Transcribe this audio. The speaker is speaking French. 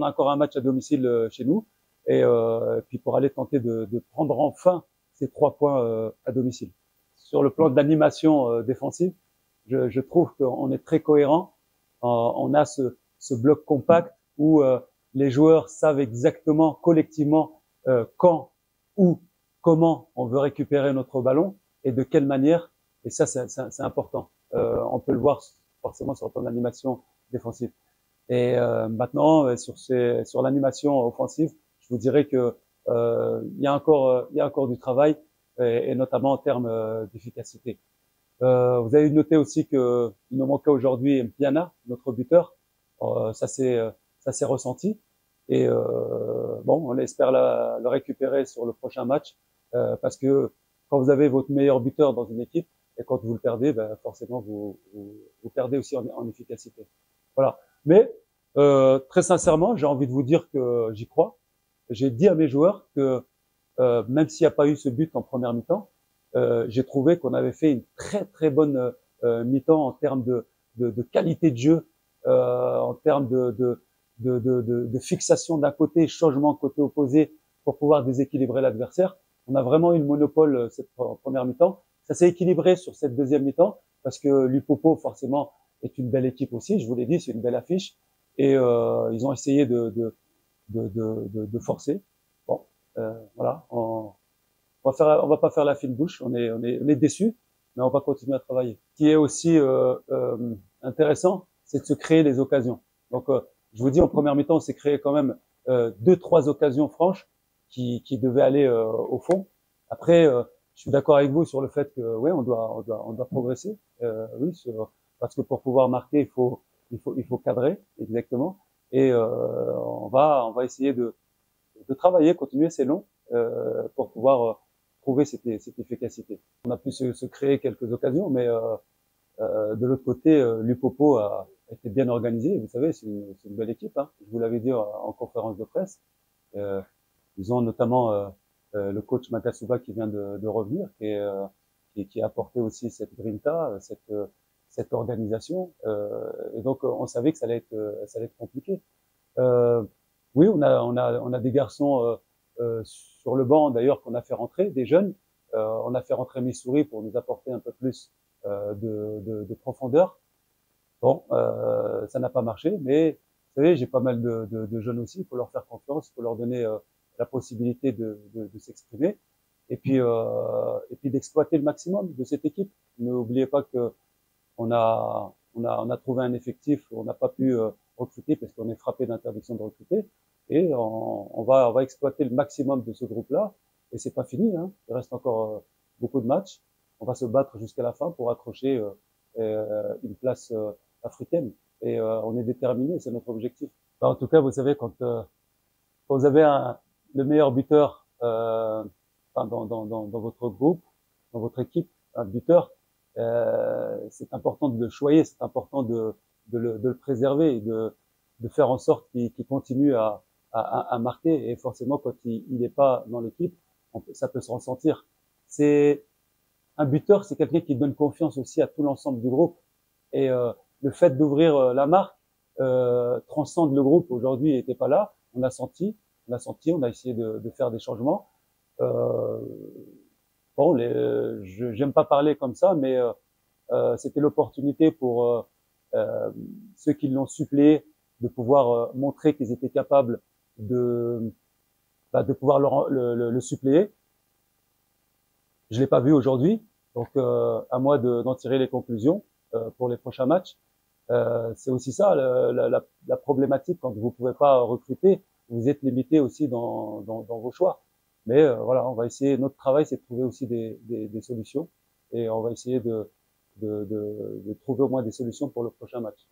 on a encore un match à domicile euh, chez nous, et euh, puis pour aller tenter de, prendre enfin ces trois points euh, à domicile. Sur le plan de l'animation défensive, je, trouve qu'on est très cohérent. on a ce, bloc compact où les joueurs savent exactement collectivement quand, où, comment on veut récupérer notre ballon et de quelle manière. Et ça, c'est important. on peut le voir forcément sur le plan d'animation défensive. Et euh, maintenant, euh, sur, sur l'animation offensive, je vous dirais que euh, y a encore, il y a encore du travail, et, notamment en termes d'efficacité. Euh, vous avez noté aussi que il nous manquait aujourd'hui Mpiana, notre buteur. Euh, ça s'est ça s'est ressenti et euh, bon, on espère la, le récupérer sur le prochain match parce que quand vous avez votre meilleur buteur dans une équipe et quand vous le perdez, ben, forcément vous, vous, vous perdez aussi en, en efficacité. Voilà. Mais euh, très sincèrement, j'ai envie de vous dire que j'y crois. J'ai dit à mes joueurs que euh, même s'il n'y a pas eu ce but en première mi-temps, euh, j'ai trouvé qu'on avait fait une très très bonne euh, mi-temps en termes de, de, de, qualité de jeu, euh, en termes de, de, de fixation d'un côté, changement côté opposé pour pouvoir déséquilibrer l'adversaire. On a vraiment eu le monopole euh, cette première mi-temps. Ça s'est équilibré sur cette deuxième mi-temps parce que l'Upopo forcément est une belle équipe aussi. Je vous l'ai dit, c'est une belle affiche et euh, ils ont essayé de, de, de, de, de forcer. Bon, euh, voilà, on, on va faire, on va pas faire la fine bouche, on est, on est, on est déçu, mais on va continuer à travailler. Ce qui est aussi euh, euh, intéressant, c'est de se créer des occasions. Donc, euh, je vous dis, en première mi-temps, on s'est créé quand même euh, deux, trois occasions franches qui, qui devaient aller au fond. Après, je suis d'accord avec vous sur le fait que, oui, on doit, on doit, on doit progresser. Oui, sur, parce que pour pouvoir marquer, il faut, il faut, il faut cadrer exactement. Et euh, on va, on va essayer de, de travailler, continuer, c'est long, euh, pour pouvoir euh, prouver cette, cette, efficacité. On a pu se, se créer quelques occasions, mais euh, euh, de l'autre côté, euh, l'Upopo a été bien organisé. Vous savez, c'est une, une, belle équipe. Hein. Je vous l'avais dit en, conférence de presse. Euh, ils ont notamment euh, le coach Makasuba qui vient de, de revenir, qui, est, qui, qui, a apporté aussi cette grinta, cette cette organisation. Euh, et donc, on savait que ça allait être, euh, ça allait être compliqué. Euh, oui, on a, on a, on a des garçons sur le banc d'ailleurs qu'on a fait rentrer, des jeunes. on a fait rentrer Missouri pour nous apporter un peu plus de, de, de, profondeur. Bon, euh, ça n'a pas marché, mais vous savez, j'ai pas mal de, de, jeunes aussi. Il faut leur faire confiance, il faut leur donner euh, la possibilité de, de s'exprimer, et puis euh, et puis d'exploiter le maximum de cette équipe. N'oubliez pas que on a, on a, on a trouvé un effectif, on n'a pas pu euh, recruter parce qu'on est frappé d'interdiction de recruter. Et on, on, va, on va exploiter le maximum de ce groupe-là. Et c'est pas fini. Hein. Il reste encore euh, beaucoup de matchs. On va se battre jusqu'à la fin pour accrocher euh, euh une place africaine. Et on est déterminé, c'est notre objectif. en tout cas, vous savez, quand, quand vous avez un, le meilleur buteur dans, dans, dans, dans votre groupe, dans votre équipe, un buteur, euh, c'est important de le choyer, c'est important de, le, préserver et de, faire en sorte qu'il continue à, marquer. Et forcément, quand il n'est pas dans l'équipe, ça peut se ressentir. C'est un buteur, c'est quelqu'un qui donne confiance aussi à tout l'ensemble du groupe. Et euh, le fait d'ouvrir euh, la marque euh, transcende le groupe. Aujourd'hui, il n'était pas là. On a senti, on a senti, on a essayé de, faire des changements. Bon, les, je j'aime pas parler comme ça, mais euh, euh c'était l'opportunité pour euh, euh, ceux qui l'ont suppléé de pouvoir montrer qu'ils étaient capables de bah, de pouvoir le, le, le, suppléer. Je l'ai pas vu aujourd'hui, donc à moi d'en tirer les conclusions pour les prochains matchs. c'est aussi ça la, la, la, problématique quand vous pouvez pas recruter, vous êtes limité aussi dans, dans, dans vos choix. Mais euh, voilà, on va essayer. Notre travail, c'est de trouver aussi des, des, solutions et on va essayer de, de, de trouver au moins des solutions pour le prochain match.